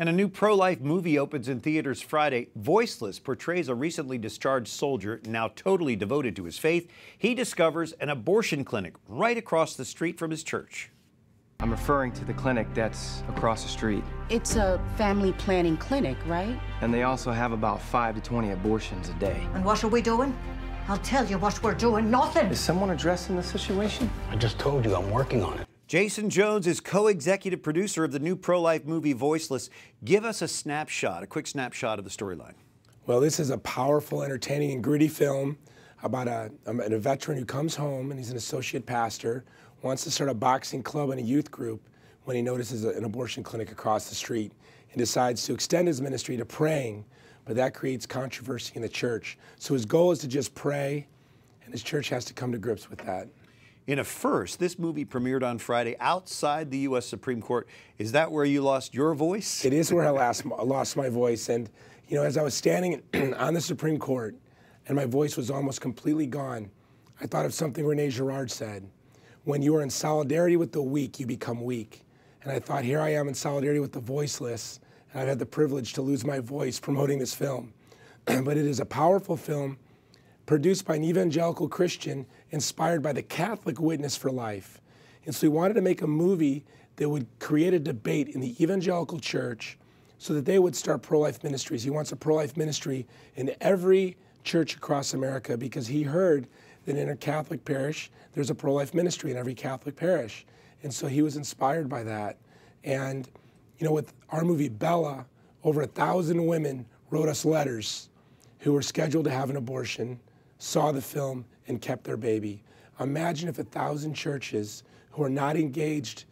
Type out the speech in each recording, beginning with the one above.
And a new pro life movie opens in theaters Friday. Voiceless portrays a recently discharged soldier, now totally devoted to his faith. He discovers an abortion clinic right across the street from his church. I'm referring to the clinic that's across the street. It's a family planning clinic, right? And they also have about 5 to 20 abortions a day. And what are we doing? I'll tell you what we're doing nothing. Is someone addressing the situation? I just told you I'm working on it. Jason Jones is co executive producer of the new pro life movie Voiceless. Give us a snapshot, a quick snapshot of the storyline. Well, this is a powerful, entertaining, and gritty film about a, um, a, veteran who comes home and he's an associate pastor, wants to start a boxing club and a youth group when he notices an abortion clinic across the street and decides to extend his ministry to praying, but that creates controversy in the church. So his goal is to just pray, and his church has to come to grips with that. In a first, this movie premiered on Friday outside the U.S. Supreme Court. Is that where you lost your voice? It is where I lost, lost my voice. And, you know, as I was standing on the Supreme Court and my voice was almost completely gone, I thought of something Rene Girard said. When you are in solidarity with the weak, you become weak. And I thought, here I am in solidarity with the voiceless, and I've had the privilege to lose my voice promoting this film. but it is a powerful film produced by an evangelical Christian inspired by the Catholic Witness for Life. And so he wanted to make a movie that would create a debate in the evangelical church so that they would start pro life ministries. He wants a pro life ministry in every church across America because he heard that in a Catholic parish, there's a pro life ministry in every Catholic parish. And so he was inspired by that. And, you know, with our movie Bella, over a thousand women wrote us letters who were scheduled to have an abortion saw the film and kept their baby. Imagine if a thousand churches who are not engaged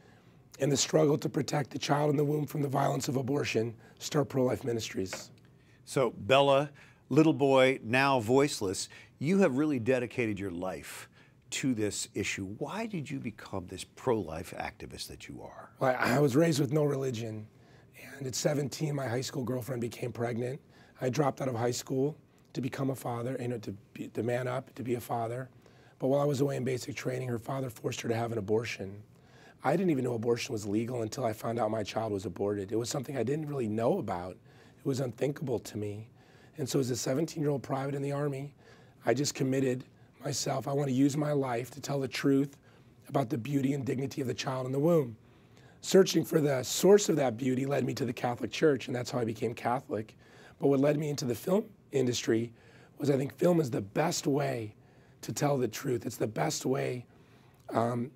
in the struggle to protect the child in the womb from the violence of abortion start pro life ministries. So, Bella, little boy, now voiceless, you have really dedicated your life to this issue. Why did you become this pro life activist that you are? Well, I was raised with no religion. And at 17, my high school girlfriend became pregnant. I dropped out of high school to become a father, you know, to, be, man up, to be a father. But while I was away in basic training, her father forced her to have an abortion. I didn't even know abortion was legal until I found out my child was aborted. It was something I didn't really know about. It was unthinkable to me. And so as a 17-year-old private in the Army, I just committed myself. I want to use my life to tell the truth about the beauty and dignity of the child in the womb. Searching for the source of that beauty led me to the Catholic Church, and that's how I became Catholic. But what led me into the film industry was I think film is the best way to tell the truth. It's the best way. Um,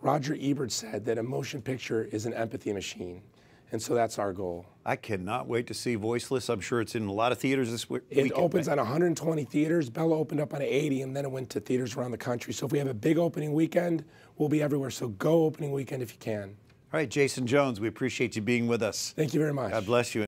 Roger Ebert said that a motion picture is an empathy machine. And so that's our goal. I cannot wait to see Voiceless. I'm sure it's in a lot of theaters this week. It opens at 120 theaters. Bella opened up on 80, and then it went to theaters around the country. So if we have a big opening weekend, we'll be everywhere. So go opening weekend if you can. All right, Jason Jones, we appreciate you being with us. Thank you very much. God bless you.